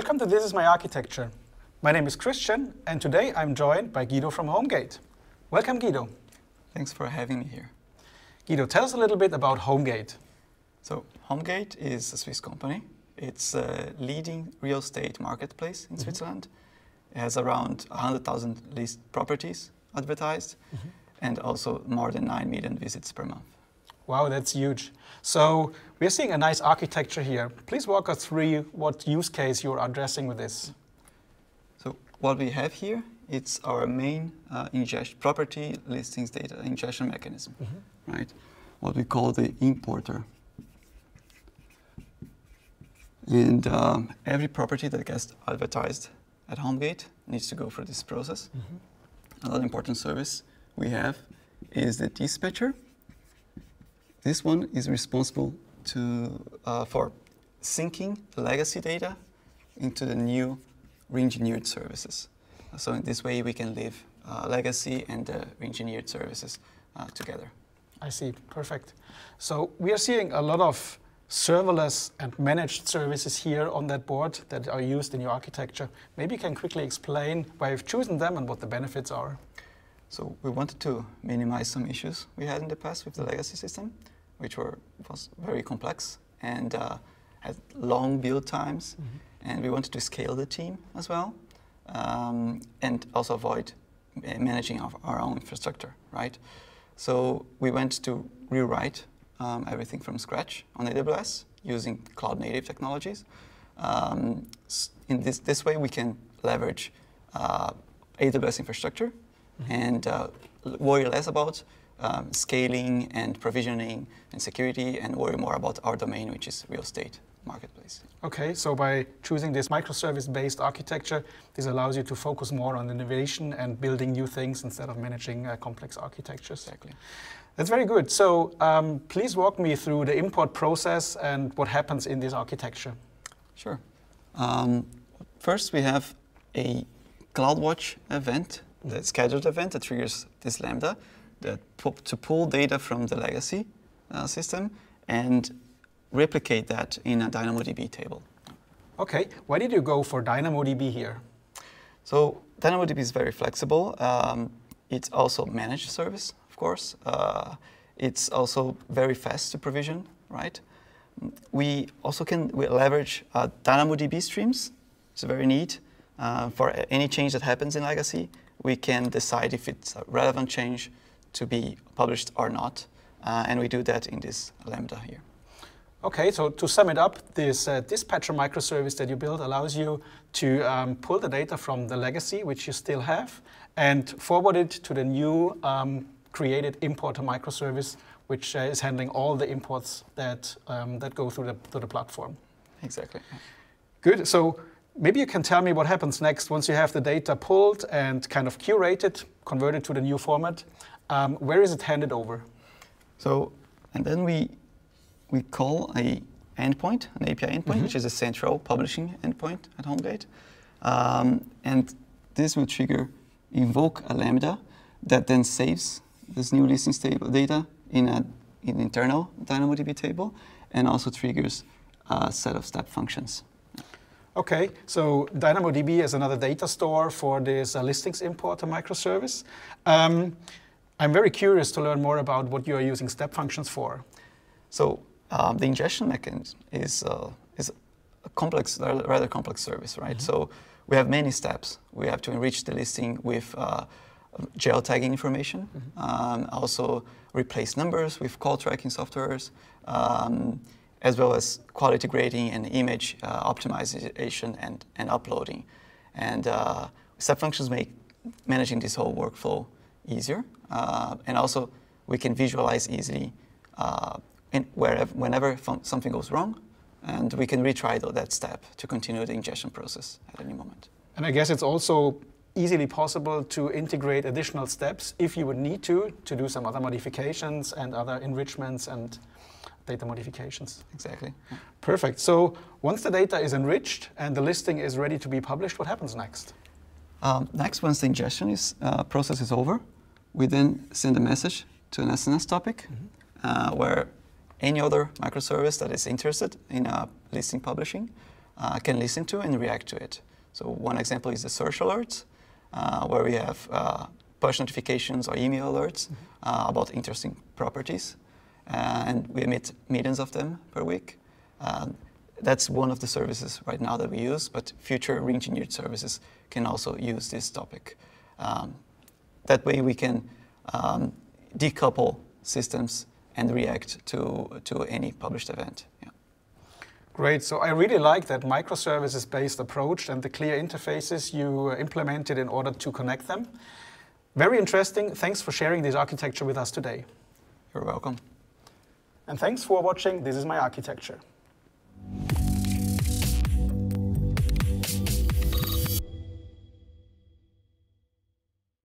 Welcome to This is My Architecture. My name is Christian, and today I'm joined by Guido from HomeGate. Welcome, Guido. Thanks for having me here. Guido, tell us a little bit about HomeGate. So, HomeGate is a Swiss company. It's a leading real estate marketplace in mm -hmm. Switzerland. It has around 100,000 leased properties advertised mm -hmm. and also more than 9 million visits per month. Wow, that's huge. So we're seeing a nice architecture here. Please walk us through what use case you're addressing with this. So what we have here, it's our main uh, ingest property listings data ingestion mechanism, mm -hmm. right? What we call the importer. And um, every property that gets advertised at HomeGate needs to go through this process. Mm -hmm. Another important service we have is the dispatcher. This one is responsible to, uh, for syncing legacy data into the new re-engineered services. So in this way, we can live uh, legacy and the re-engineered services uh, together. I see, perfect. So we are seeing a lot of serverless and managed services here on that board that are used in your architecture. Maybe you can quickly explain why you've chosen them and what the benefits are. So we wanted to minimize some issues we had in the past with the legacy system, which were was very complex and uh, had long build times. Mm -hmm. And we wanted to scale the team as well, um, and also avoid managing our, our own infrastructure, right? So we went to rewrite um, everything from scratch on AWS using cloud native technologies. Um, in this, this way, we can leverage uh, AWS infrastructure mm -hmm. and uh, worry less about um, scaling and provisioning and security and worry more about our domain, which is real estate marketplace. Okay, so by choosing this microservice-based architecture, this allows you to focus more on innovation and building new things instead of managing uh, complex architectures. Exactly. That's very good. So um, please walk me through the import process and what happens in this architecture. Sure. Um, first, we have a CloudWatch event, the scheduled event that triggers this Lambda that to pull data from the legacy uh, system and replicate that in a DynamoDB table. Okay, why did you go for DynamoDB here? So DynamoDB is very flexible. Um, it's also managed service of course. Uh, it's also very fast to provision, right? We also can we leverage uh, DynamoDB streams. It's very neat. Uh, for any change that happens in legacy, we can decide if it's a relevant change to be published or not. Uh, and we do that in this Lambda here. Okay, so to sum it up, this uh, dispatcher microservice that you build allows you to um, pull the data from the legacy, which you still have, and forward it to the new um, created importer microservice, which uh, is handling all the imports that, um, that go through the, through the platform. Exactly. Good. So maybe you can tell me what happens next once you have the data pulled and kind of curated, converted to the new format. Um, where is it handed over? So, and then we, we call a endpoint, an API endpoint, mm -hmm. which is a central publishing endpoint at HomeGate. Um, and this will trigger, invoke a Lambda that then saves this new listings table data in an in internal DynamoDB table and also triggers a set of step functions. Okay, so DynamoDB is another data store for this uh, listings importer microservice. Um, I'm very curious to learn more about what you are using step functions for. So um, the ingestion mechanism is, uh, is a complex, rather complex service, right? Mm -hmm. So we have many steps. We have to enrich the listing with uh, geotagging information, mm -hmm. um, also replace numbers with call tracking softwares, um, as well as quality grading and image uh, optimization and, and uploading. And uh, step functions make managing this whole workflow easier. Uh, and also, we can visualize easily uh, in wherever, whenever something goes wrong, and we can retry that step to continue the ingestion process at any moment. And I guess it's also easily possible to integrate additional steps if you would need to, to do some other modifications and other enrichments and data modifications. Exactly. Perfect. So once the data is enriched and the listing is ready to be published, what happens next? Um, next, once the ingestion is, uh, process is over, we then send a message to an SNS topic mm -hmm. uh, where any other microservice that is interested in uh, listing publishing uh, can listen to and react to it. So one example is the search alerts, uh, where we have uh, push notifications or email alerts mm -hmm. about interesting properties. and we emit millions of them per week. Um, that's one of the services right now that we use, but future re-engineered services can also use this topic. Um, that way we can um, decouple systems and react to, to any published event. Yeah. Great. So I really like that microservices-based approach and the clear interfaces you implemented in order to connect them. Very interesting. Thanks for sharing this architecture with us today. You're welcome. And thanks for watching This is My Architecture.